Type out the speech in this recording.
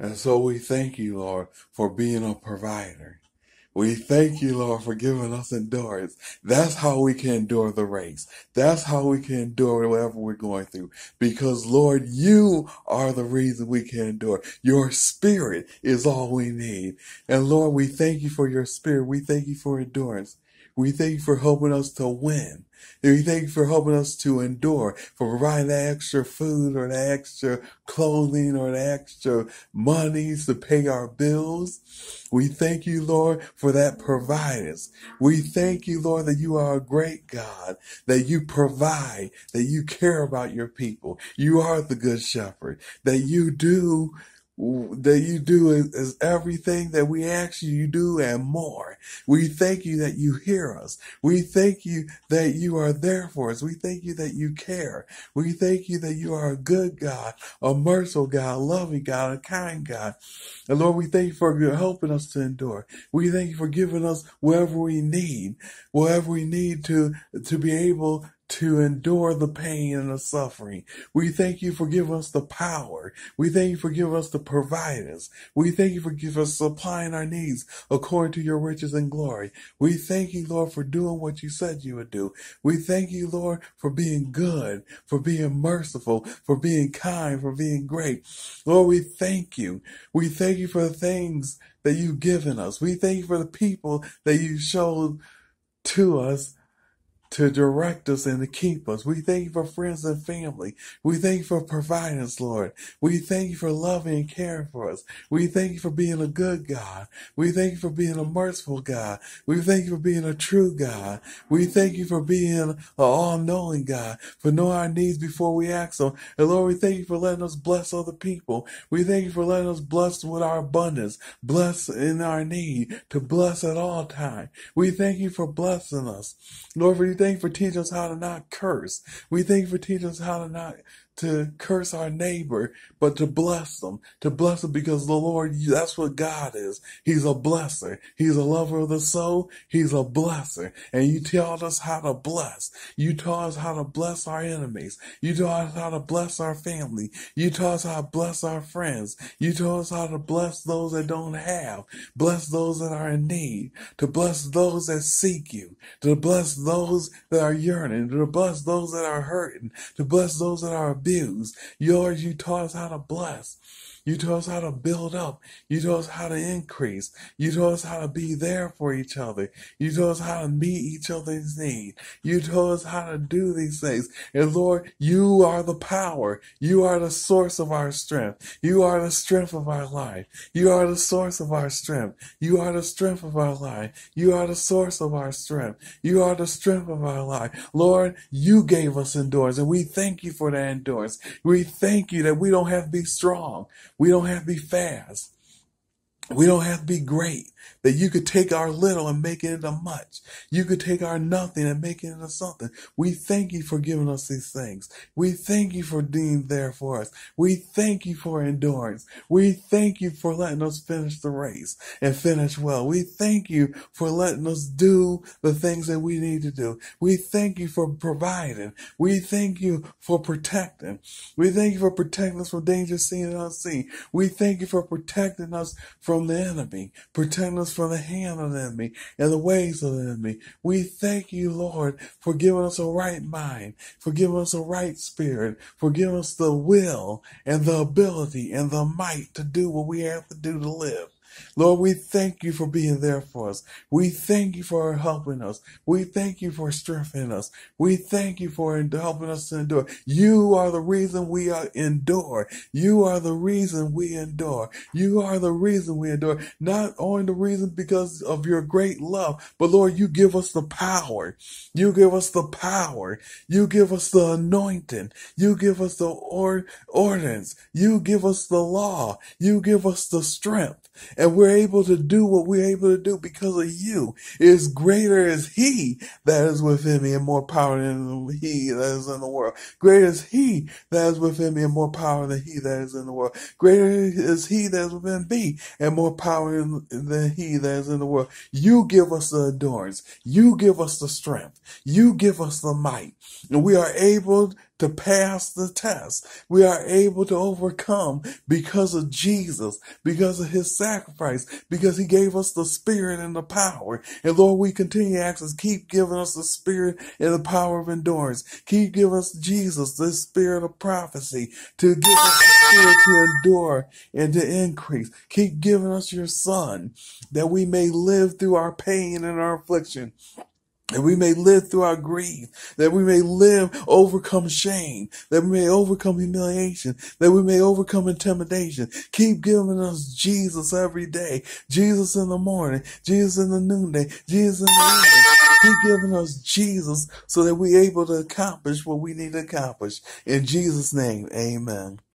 And so we thank you, Lord, for being a provider. We thank you, Lord, for giving us endurance. That's how we can endure the race. That's how we can endure whatever we're going through. Because, Lord, you are the reason we can endure. Your spirit is all we need. And, Lord, we thank you for your spirit. We thank you for endurance. We thank you for helping us to win. We thank you for helping us to endure, for providing that extra food or that extra clothing or the extra monies to pay our bills. We thank you, Lord, for that providence. We thank you, Lord, that you are a great God, that you provide, that you care about your people. You are the good shepherd, that you do that you do is, is, everything that we ask you, you do and more. We thank you that you hear us. We thank you that you are there for us. We thank you that you care. We thank you that you are a good God, a merciful God, a loving God, a kind God. And Lord, we thank you for helping us to endure. We thank you for giving us whatever we need, whatever we need to, to be able to endure the pain and the suffering. We thank you for giving us the power. We thank you for giving us the providence. We thank you for giving us supplying our needs according to your riches and glory. We thank you, Lord, for doing what you said you would do. We thank you, Lord, for being good, for being merciful, for being kind, for being great. Lord, we thank you. We thank you for the things that you've given us. We thank you for the people that you showed to us to direct us and to keep us. We thank you for friends and family. We thank you for providing us, Lord. We thank you for loving and caring for us. We thank you for being a good God. We thank you for being a merciful God. We thank you for being a true God. We thank you for being an all-knowing God, for knowing our needs before we ask them. And Lord, we thank you for letting us bless other people. We thank you for letting us bless with our abundance, bless in our need, to bless at all times. We thank you for blessing us. Lord, for thank you for teaching us how to not curse. We thank you for teaching us how to not to curse our neighbor, but to bless them, to bless them because the Lord, that's what God is. He's a blesser. He's a lover of the soul. He's a blesser. And you taught us how to bless. You taught us how to bless our enemies. You taught us how to bless our family. You taught us how to bless our friends. You taught us how to bless those that don't have. Bless those that are in need. To bless those that seek you. To bless those that are yearning. To bless those that are hurting. To bless those that are. Yours, you taught us how to bless. You taught us how to build up. You taught us how to increase. You taught us how to be there for each other. You taught us how to meet each other's need. You taught us how to do these things. And Lord, you are the power. You are the source of our strength. You are the strength of our life. You are the source of our strength. You are the strength of our life. You are the source of our strength. You are the strength of our life. Lord, you gave us endurance and we thank you for that endurance. We thank you that we don't have to be strong. We don't have to be fast. We don't have to be great that you could take our little and make it into much. You could take our nothing and make it into something. We thank you for giving us these things. We thank you for being there for us. We thank you for endurance. We thank you for letting us finish the race and finish well. We thank you for letting us do the things that we need to do. We thank you for providing. We thank you for protecting. We thank you for protecting us from danger seen and unseen. We thank you for protecting us from the enemy, protecting us from the hand of the enemy and the ways of the enemy. We thank you, Lord, for giving us a right mind, for giving us a right spirit, for giving us the will and the ability and the might to do what we have to do to live. Lord, we thank you for being there for us. We thank you for helping us. We thank you for strengthening us. We thank you for helping us to endure. You are the reason we are endure. You are the reason we endure. You are the reason we endure. Not only the reason because of your great love, but Lord, you give us the power. You give us the power. You give us the anointing. You give us the or- ordinance. You give us the law. You give us the strength. And we're able to do what we're able to do because of you. Is greater is he that is within me and more power than he that is in the world. Greater is he that is within me and more power than he that is in the world. Greater is he that is within me and more power than he that is in the world. You give us the endurance. You give us the strength. You give us the might. And we are able to pass the test. We are able to overcome because of Jesus, because of his sacrifice, because he gave us the spirit and the power. And Lord, we continue to ask us, keep giving us the spirit and the power of endurance. Keep giving us Jesus, the spirit of prophecy, to give us the spirit to endure and to increase. Keep giving us your son that we may live through our pain and our affliction that we may live through our grief, that we may live, overcome shame, that we may overcome humiliation, that we may overcome intimidation. Keep giving us Jesus every day, Jesus in the morning, Jesus in the noonday, Jesus in the evening. Keep giving us Jesus so that we're able to accomplish what we need to accomplish. In Jesus' name, amen.